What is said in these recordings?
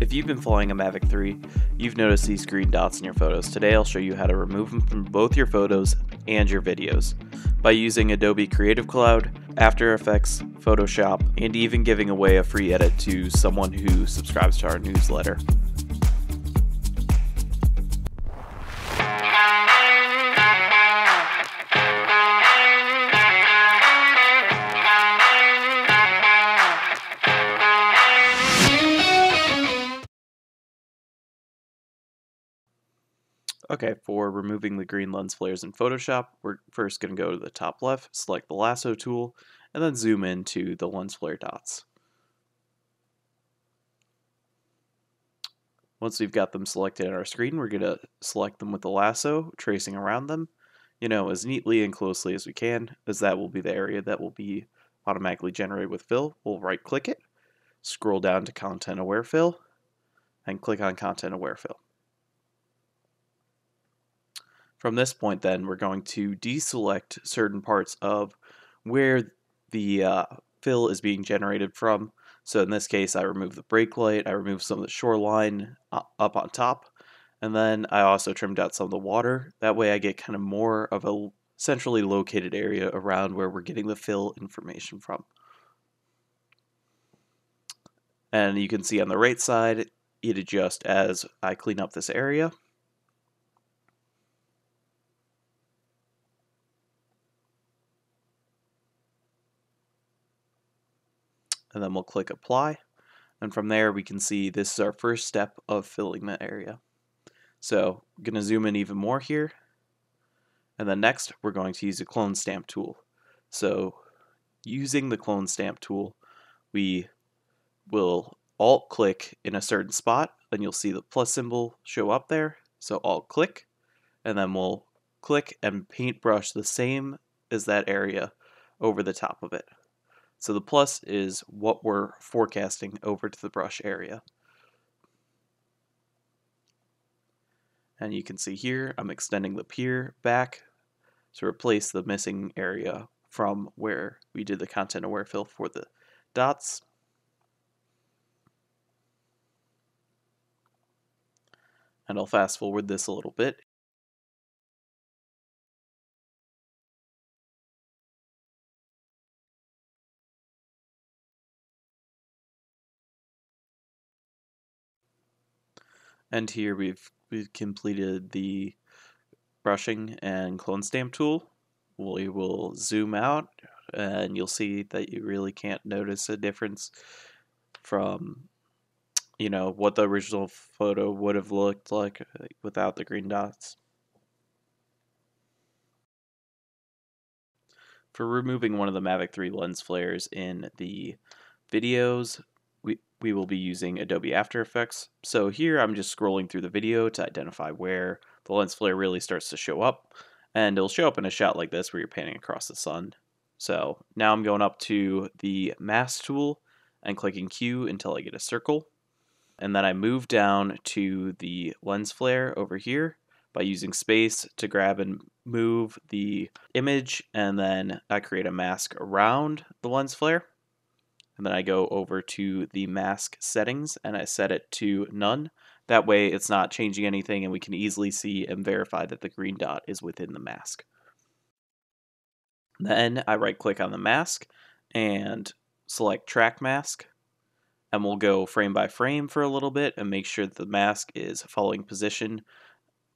If you've been flying a Mavic 3, you've noticed these green dots in your photos. Today I'll show you how to remove them from both your photos and your videos by using Adobe Creative Cloud, After Effects, Photoshop, and even giving away a free edit to someone who subscribes to our newsletter. Okay, for removing the green lens flares in Photoshop, we're first going to go to the top left, select the lasso tool, and then zoom into the lens flare dots. Once we've got them selected on our screen, we're going to select them with the lasso, tracing around them, you know, as neatly and closely as we can, as that will be the area that will be automatically generated with fill. We'll right click it, scroll down to Content Aware Fill, and click on Content Aware Fill. From this point then, we're going to deselect certain parts of where the uh, fill is being generated from. So in this case, I remove the brake light, I remove some of the shoreline uh, up on top, and then I also trimmed out some of the water. That way I get kind of more of a centrally located area around where we're getting the fill information from. And you can see on the right side, it adjusts as I clean up this area. And then we'll click apply. And from there we can see this is our first step of filling the area. So I'm going to zoom in even more here. And then next we're going to use a clone stamp tool. So using the clone stamp tool, we will alt click in a certain spot and you'll see the plus symbol show up there. So alt click and then we'll click and paintbrush the same as that area over the top of it. So the plus is what we're forecasting over to the brush area. And you can see here, I'm extending the pier back to replace the missing area from where we did the content aware fill for the dots. And I'll fast forward this a little bit. And here we've, we've completed the brushing and clone stamp tool. We will zoom out and you'll see that you really can't notice a difference from you know what the original photo would have looked like without the green dots. For removing one of the Mavic 3 lens flares in the videos, we will be using Adobe After Effects. So here I'm just scrolling through the video to identify where the lens flare really starts to show up. And it'll show up in a shot like this where you're panning across the sun. So now I'm going up to the mask tool and clicking Q until I get a circle. And then I move down to the lens flare over here by using space to grab and move the image and then I create a mask around the lens flare and then I go over to the mask settings and I set it to none. That way it's not changing anything and we can easily see and verify that the green dot is within the mask. Then I right click on the mask and select track mask and we'll go frame by frame for a little bit and make sure that the mask is following position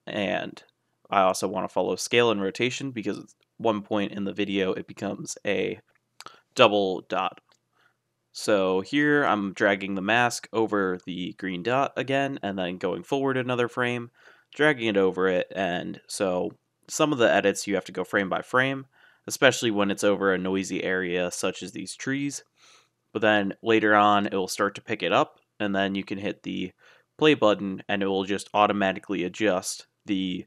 and I also want to follow scale and rotation because at one point in the video it becomes a double dot so here I'm dragging the mask over the green dot again and then going forward another frame, dragging it over it. And so some of the edits you have to go frame by frame, especially when it's over a noisy area such as these trees. But then later on it will start to pick it up and then you can hit the play button and it will just automatically adjust the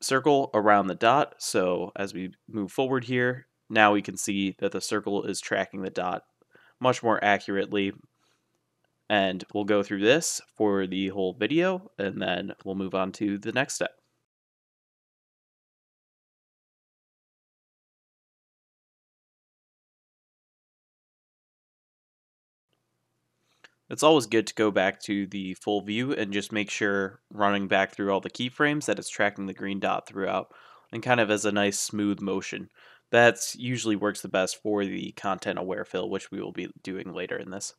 circle around the dot. So as we move forward here, now we can see that the circle is tracking the dot much more accurately. And we'll go through this for the whole video, and then we'll move on to the next step. It's always good to go back to the full view and just make sure running back through all the keyframes that it's tracking the green dot throughout and kind of as a nice smooth motion. That usually works the best for the content aware fill, which we will be doing later in this.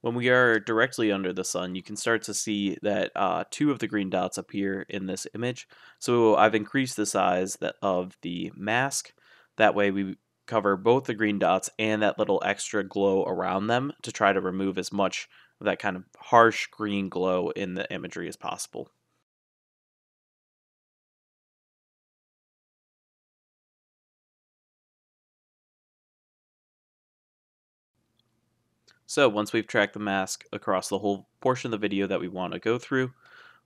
When we are directly under the sun, you can start to see that uh, two of the green dots appear in this image. So I've increased the size that of the mask. That way we cover both the green dots and that little extra glow around them to try to remove as much that kind of harsh green glow in the imagery as possible. So once we've tracked the mask across the whole portion of the video that we want to go through,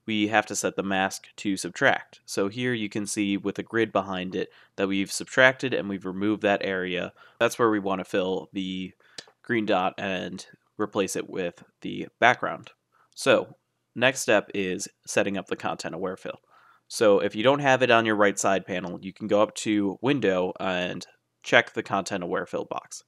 we have to set the mask to subtract. So here you can see with a grid behind it that we've subtracted and we've removed that area. That's where we want to fill the green dot and replace it with the background. So next step is setting up the content aware fill. So if you don't have it on your right side panel, you can go up to window and check the content aware fill box.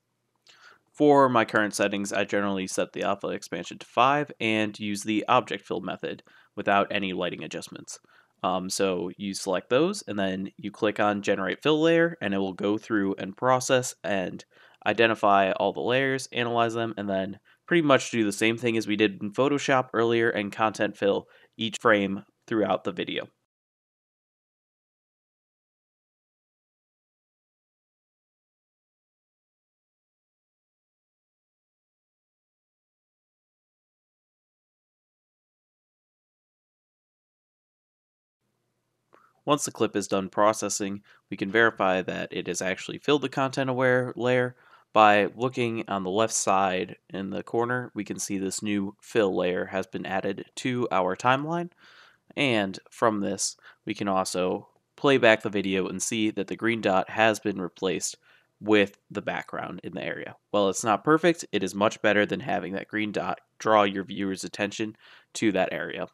For my current settings, I generally set the alpha expansion to 5 and use the object fill method without any lighting adjustments. Um, so you select those and then you click on generate fill layer and it will go through and process and identify all the layers, analyze them, and then pretty much do the same thing as we did in Photoshop earlier and content fill each frame throughout the video. Once the clip is done processing, we can verify that it has actually filled the content aware layer by looking on the left side in the corner. We can see this new fill layer has been added to our timeline. And from this, we can also play back the video and see that the green dot has been replaced with the background in the area. While it's not perfect, it is much better than having that green dot draw your viewer's attention to that area.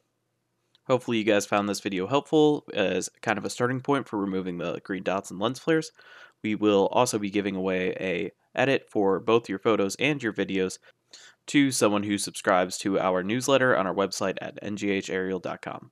Hopefully you guys found this video helpful as kind of a starting point for removing the green dots and lens flares. We will also be giving away a edit for both your photos and your videos to someone who subscribes to our newsletter on our website at njhaerial.com.